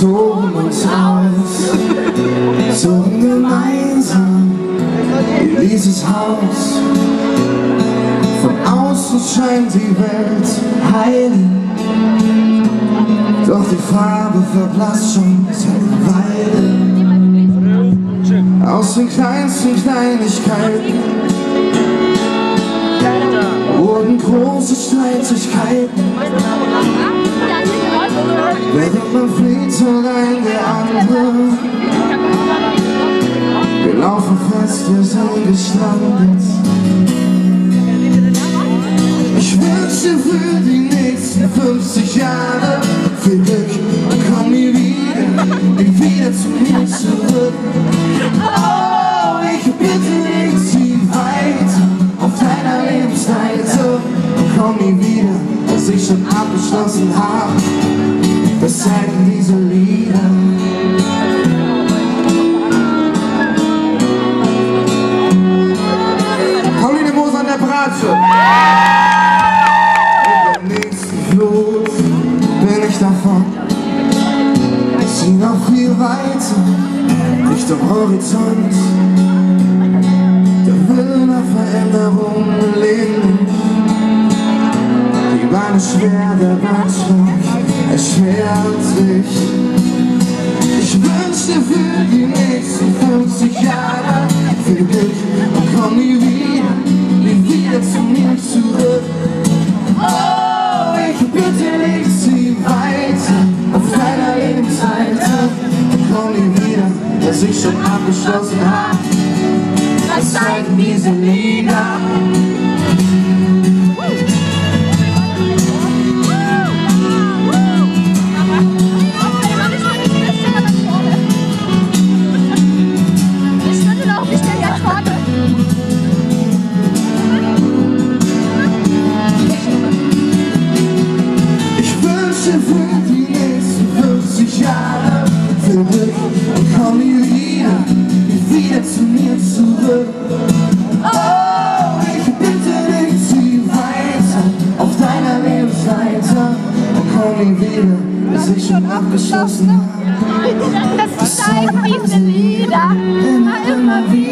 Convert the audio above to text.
zogen uns aus, zogen gemeinsam in dieses Haus. Von außen scheint die Welt heilig, doch die Farbe verblasst schon seit einer Weile. Aus den kleinsten Kleinigkeiten wurden große Streitigkeiten. Während man flieht, allein der andere. Wir laufen fest, wir sind gestrandet. Ich wünsche für die nächsten 50 Jahre viel Glück und komm nie wieder, nie wieder zu mir zurück. Oh, ich bitte dich, zieh weiter auf deiner Lebensseite und komm nie wieder, was ich schon abgeschlossen habe. Zeigen diese Lieder. Pauline Moos an der Bratsche. Mit der nächsten Flut bin ich davon. Zieh noch viel weiter Richtung Horizont. Die Beine schwer, der Bahnschlag erschwert sich. Ich wünsch dir für die nächsten 50 Jahre viel Glück und komm nie wieder, nie wieder zu mir zurück. Oh, ich bitte dich, zieh weiter auf deiner Lebensseite und komm nie wieder, was ich schon abgeschlossen hab. Das zeigen diese Lieder. 50 Jahre Glück und komm nie wieder, wieder zu mir zurück. Oh, ich bitte dich, zieh weiter auf deiner Lebensseite und komm nie wieder, bis ich schon abgeschlossen habe. Das zeigen diese Lieder. Immer, immer wieder,